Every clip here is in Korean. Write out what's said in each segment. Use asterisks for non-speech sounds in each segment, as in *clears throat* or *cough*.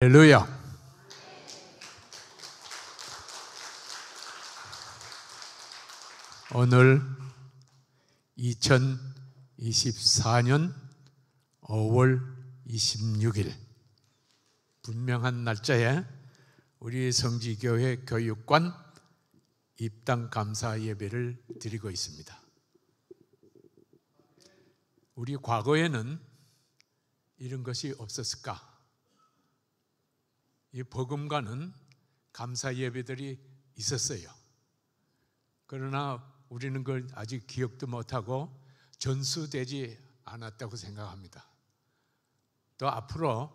할렐루야. 오늘 2024년 5월 26일 분명한 날짜에 우리 성지교회 교육관 입당 감사 예배를 드리고 있습니다. 우리 과거에는 이런 것이 없었을까? 이 복음과는 감사 예배들이 있었어요. 그러나 우리는 그걸 아직 기억도 못하고 전수되지 않았다고 생각합니다. 또 앞으로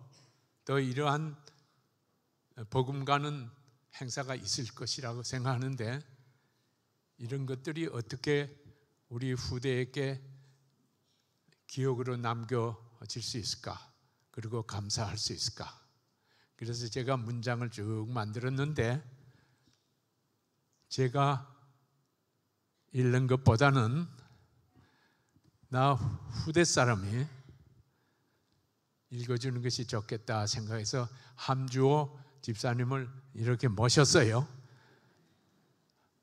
또 이러한 복음과는 행사가 있을 것이라고 생각하는데 이런 것들이 어떻게 우리 후대에게 기억으로 남겨질 수 있을까? 그리고 감사할 수 있을까? 그래서 제가 문장을 쭉 만들었는데 제가 읽는 것보다는 나 후대 사람이 읽어주는 것이 좋겠다 생각해서 함주호 집사님을 이렇게 모셨어요.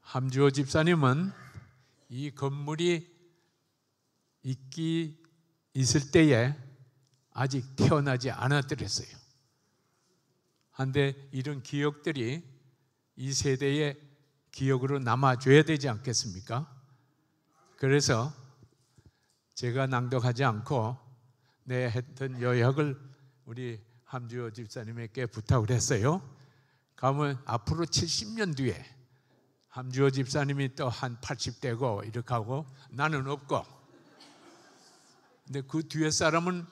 함주호 집사님은 이 건물이 있기 있을 때에 아직 태어나지 않았더랬어요. 한데 이런 기억들이 이 세대의 기억으로 남아줘야 되지 않겠습니까? 그래서 제가 낭독하지 않고 내 했던 요약을 우리 함주호 집사님에게 부탁을 했어요. 가면 앞으로 70년 뒤에 함주호 집사님이 또 한 80대고 이렇게 하고 나는 없고 근데 그 뒤에 사람은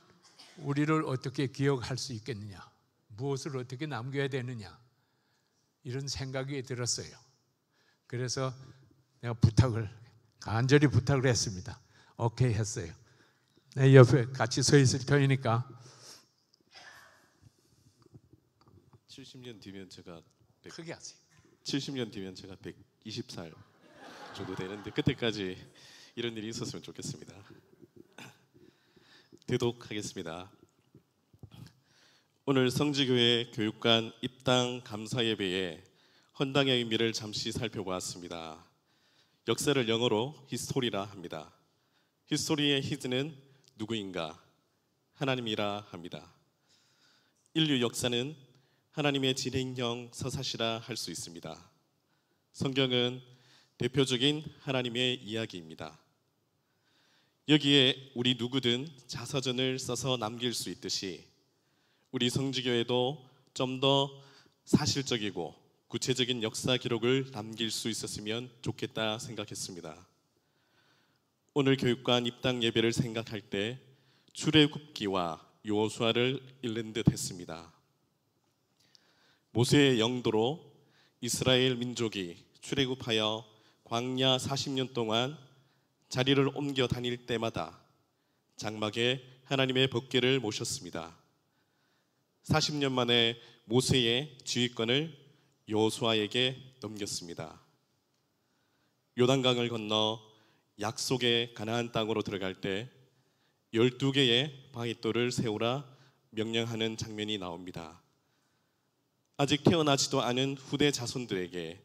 우리를 어떻게 기억할 수 있겠느냐? 무엇을 어떻게 남겨야 되느냐? 이런 생각이 들었어요. 그래서 내가 부탁을 간절히 부탁을 했습니다. 오케이 했어요. 내 옆에 같이 서 있을 터이니까 70년 뒤면 제가 100, 크게 하세요. 70년 뒤면 제가 120살 정도 되는데 그때까지 이런 일이 있었으면 좋겠습니다. *clears throat* 대독하겠습니다. 오늘 성지교회 교육관 입당 감사 예배에 헌당의 의미를 잠시 살펴보았습니다. 역사를 영어로 history라 합니다. History의 his는 누구인가? 하나님이라 합니다. 인류 역사는 하나님의 진행형 서사시라 할 수 있습니다. 성경은 대표적인 하나님의 이야기입니다. 여기에 우리 누구든 자서전을 써서 남길 수 있듯이 우리 성지교회도 좀 더 사실적이고 구체적인 역사 기록을 남길 수 있었으면 좋겠다 생각했습니다. 오늘 교육관 입당 예배를 생각할 때 출애굽기와 요호수아를 읽는 듯 했습니다. 모세의 영도로 이스라엘 민족이 출애굽하여 광야 40년 동안 자리를 옮겨 다닐 때마다 장막에 하나님의 법궤를 모셨습니다. 40년 만에 모세의 지휘권을 여호수아에게 넘겼습니다. 요단강을 건너 약속의 가나안 땅으로 들어갈 때 12개의 바위돌을 세우라 명령하는 장면이 나옵니다. 아직 태어나지도 않은 후대 자손들에게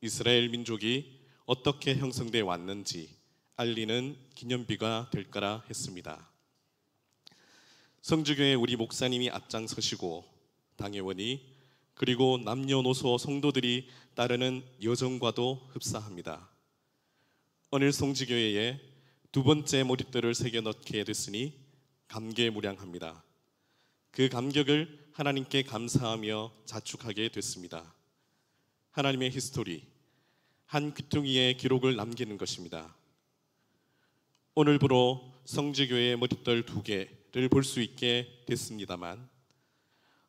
이스라엘 민족이 어떻게 형성돼 왔는지 알리는 기념비가 될 거라 했습니다. 성주교회 우리 목사님이 앞장서시고 당회원이 그리고 남녀노소 성도들이 따르는 여정과도 흡사합니다. 오늘 성지교회에 두 번째 머릿돌을 새겨 넣게 됐으니 감개무량합니다. 그 감격을 하나님께 감사하며 자축하게 됐습니다. 하나님의 history, 한 귀퉁이의 기록을 남기는 것입니다. 오늘부로 성지교회의 머릿돌 두 개 를볼수 있게 됐습니다만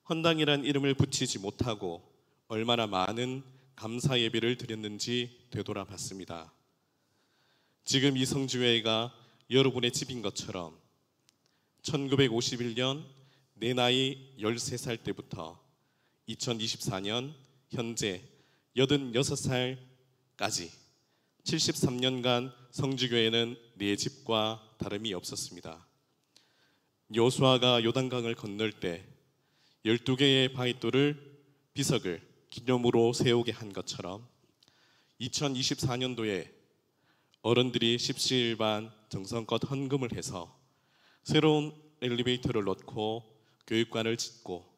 헌당이란 이름을 붙이지 못하고 얼마나 많은 감사 예배를 드렸는지 되돌아봤습니다. 지금 이 성지회가 여러분의 집인 것처럼 1951년 내 나이 13살 때부터 2024년 현재 86살까지 73년간 성지교회는 내 집과 다름이 없었습니다. 여수아가 요단강을 건널 때 12개의 바위돌을 비석을 기념으로 세우게 한 것처럼 2024년도에 어른들이 십시일반 정성껏 헌금을 해서 새로운 엘리베이터를 넣고 교육관을 짓고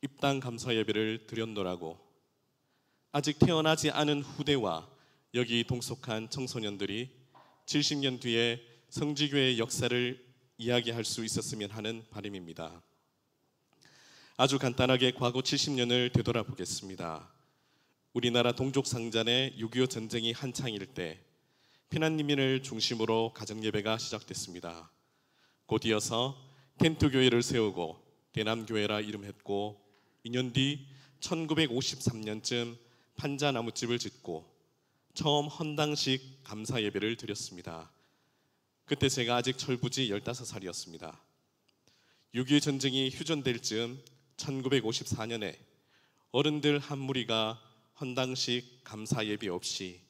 입당 감사 예배를 드렸노라고. 아직 태어나지 않은 후대와 여기 동속한 청소년들이 70년 뒤에 성지교회의 역사를 이야기할 수 있었으면 하는 바람입니다. 아주 간단하게 과거 70년을 되돌아보겠습니다. 우리나라 동족 상잔의 6.25 전쟁이 한창일 때 피난민을 중심으로 가정 예배가 시작됐습니다. 곧 이어서 텐트 교회를 세우고 대남 교회라 이름했고 2년 뒤 1953년쯤 판자 나무집을 짓고 처음 헌당식 감사 예배를 드렸습니다. 그때 제가 아직 철부지 15살이었습니다. 6.25 전쟁이 휴전될 즈음 1954년에 어른들 한 무리가 헌당식 감사 예배 없이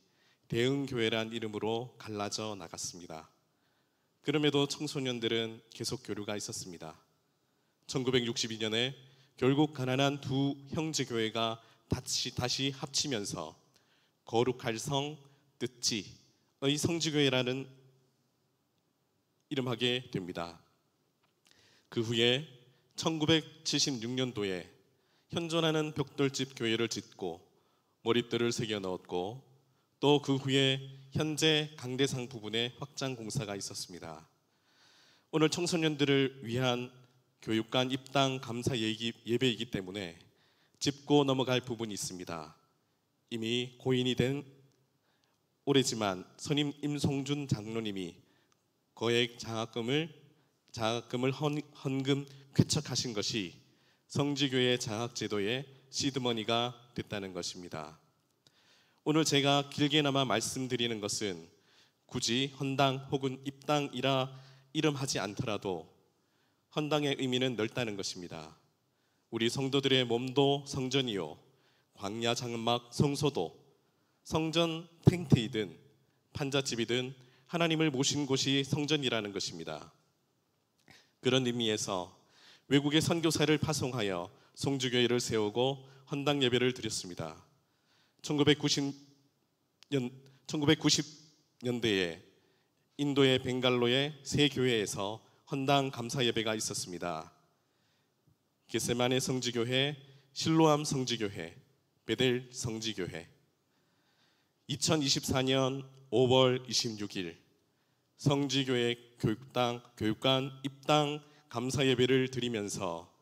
대응교회란 이름으로 갈라져 나갔습니다. 그럼에도 청소년들은 계속 교류가 있었습니다. 1962년에 결국 가난한 두 형제 교회가 다시, 다시 합치면서 거룩할 성 뜻지의 성지교회라는 이름하게 됩니다. 그 후에 1976년도에 현존하는 벽돌집 교회를 짓고 머릿돌을 새겨 넣었고 또 그 후에 현재 강대상 부분에 확장 공사가 있었습니다. 오늘 청소년들을 위한 교육관 입당 감사 예배이기 때문에 짚고 넘어갈 부분이 있습니다. 이미 고인이 된 오래지만 선임 임송준 장로님이 거액 장학금을 장학금을 헌, 헌금 쾌척하신 것이 성지교회 장학제도의 시드머니가 됐다는 것입니다. 오늘 제가 길게나마 말씀드리는 것은 굳이 헌당 혹은 입당이라 이름하지 않더라도 헌당의 의미는 넓다는 것입니다. 우리 성도들의 몸도 성전이요 광야 장막 성소도 성전 텐트이든 판자집이든 하나님을 모신 곳이 성전이라는 것입니다. 그런 의미에서 외국의 선교사를 파송하여 송주교회를 세우고 헌당 예배를 드렸습니다. 1990년 1990년대에 인도의 벵갈로의 세 교회에서 헌당 감사 예배가 있었습니다. 게세만의 성지교회, 실로암 성지교회, 베델 성지교회. 2024년 5월 26일 성지교회 교육당 교육관 입당 감사 예배를 드리면서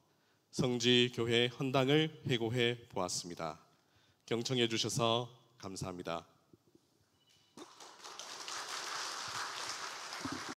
성지교회 헌당을 회고해 보았습니다. 경청해 주셔서 감사합니다.